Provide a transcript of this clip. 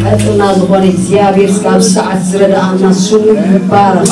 ቀጥና ዝኾነ እግዚኣብሔር ስካብ ሰዓት ዝረዳእና ስሙ ይባረክ።